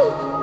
Okay.